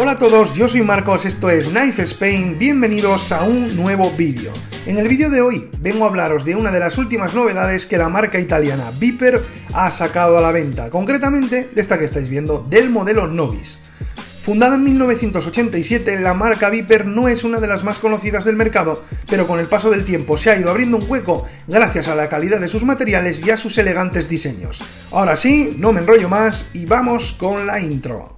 Hola a todos, yo soy Marcos, esto es Knife Spain, bienvenidos a un nuevo vídeo. En el vídeo de hoy vengo a hablaros de una de las últimas novedades que la marca italiana Viper ha sacado a la venta, concretamente de esta que estáis viendo, del modelo Novis. Fundada en 1987, la marca Viper no es una de las más conocidas del mercado, pero con el paso del tiempo se ha ido abriendo un hueco gracias a la calidad de sus materiales y a sus elegantes diseños. Ahora sí, no me enrollo más y vamos con la intro.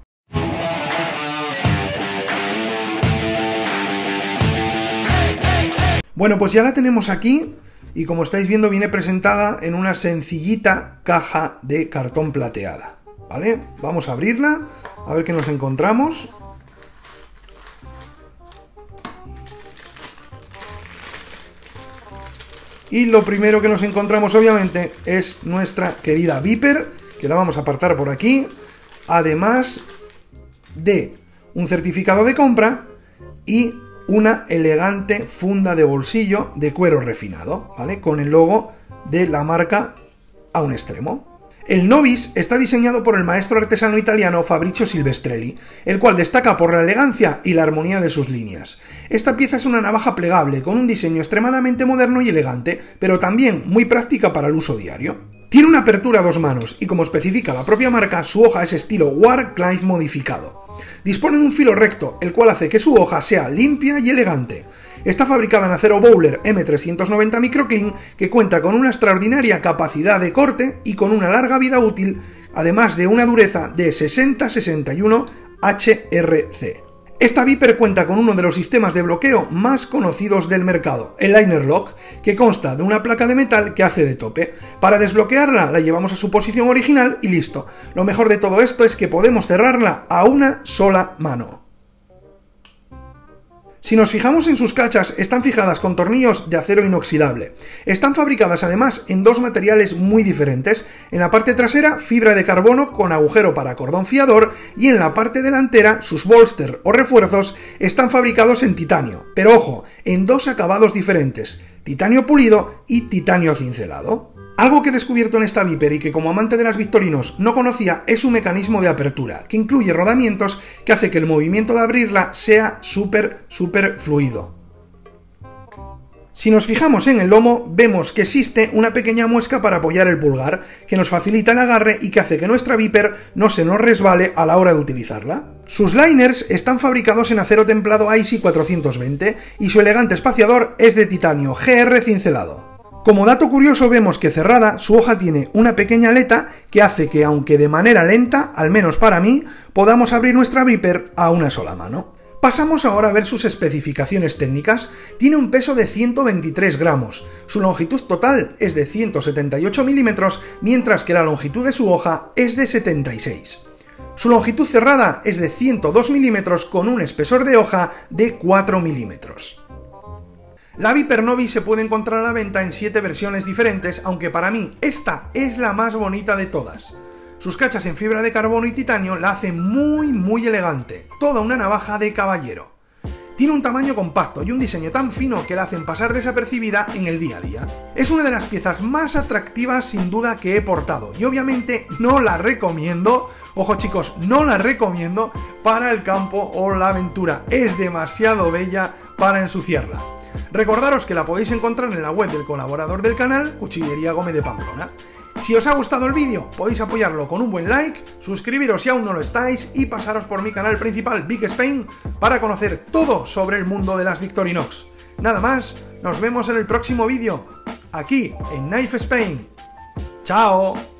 Bueno, pues ya la tenemos aquí y como estáis viendo viene presentada en una sencillita caja de cartón plateada. ¿Vale? Vamos a abrirla, a ver qué nos encontramos. Y lo primero que nos encontramos obviamente es nuestra querida Viper, que la vamos a apartar por aquí, además de un certificado de compra y una elegante funda de bolsillo de cuero refinado, ¿vale? Con el logo de la marca a un extremo. El Novis está diseñado por el maestro artesano italiano Fabrizio Silvestrelli, el cual destaca por la elegancia y la armonía de sus líneas. Esta pieza es una navaja plegable con un diseño extremadamente moderno y elegante, pero también muy práctica para el uso diario. Tiene una apertura a dos manos y como especifica la propia marca, su hoja es estilo War Clive modificado. Dispone de un filo recto, el cual hace que su hoja sea limpia y elegante. Está fabricada en acero Bowler M390 Microclean, que cuenta con una extraordinaria capacidad de corte y con una larga vida útil, además de una dureza de 60-61 HRC. Esta Viper cuenta con uno de los sistemas de bloqueo más conocidos del mercado, el Liner Lock, que consta de una placa de metal que hace de tope. Para desbloquearla la llevamos a su posición original y listo. Lo mejor de todo esto es que podemos cerrarla a una sola mano. Si nos fijamos en sus cachas, están fijadas con tornillos de acero inoxidable. Están fabricadas además en dos materiales muy diferentes. En la parte trasera, fibra de carbono con agujero para cordón fiador y en la parte delantera, sus bolster o refuerzos están fabricados en titanio. Pero ojo, en dos acabados diferentes, titanio pulido y titanio cincelado. Algo que he descubierto en esta Viper y que como amante de las Victorinos no conocía es su mecanismo de apertura, que incluye rodamientos que hace que el movimiento de abrirla sea súper, súper fluido. Si nos fijamos en el lomo, vemos que existe una pequeña muesca para apoyar el pulgar, que nos facilita el agarre y que hace que nuestra Viper no se nos resbale a la hora de utilizarla. Sus liners están fabricados en acero templado IC 420 y su elegante espaciador es de titanio GR cincelado. Como dato curioso vemos que cerrada su hoja tiene una pequeña aleta que hace que aunque de manera lenta, al menos para mí, podamos abrir nuestra Viper a una sola mano. Pasamos ahora a ver sus especificaciones técnicas. Tiene un peso de 123 gramos, su longitud total es de 178 milímetros, mientras que la longitud de su hoja es de 76. Su longitud cerrada es de 102 milímetros con un espesor de hoja de 4 milímetros. La Viper Novi se puede encontrar a la venta en 7 versiones diferentes, aunque para mí esta es la más bonita de todas. Sus cachas en fibra de carbono y titanio la hacen muy muy elegante, toda una navaja de caballero. Tiene un tamaño compacto y un diseño tan fino que la hacen pasar desapercibida en el día a día. Es una de las piezas más atractivas sin duda que he portado y obviamente no la recomiendo, ojo chicos, no la recomiendo para el campo o la aventura, es demasiado bella para ensuciarla. Recordaros que la podéis encontrar en la web del colaborador del canal, Cuchillería Gómez de Pamplona. Si os ha gustado el vídeo, podéis apoyarlo con un buen like, suscribiros si aún no lo estáis y pasaros por mi canal principal Big Spain para conocer todo sobre el mundo de las Victorinox. Nada más, nos vemos en el próximo vídeo, aquí en Knife Spain. ¡Chao!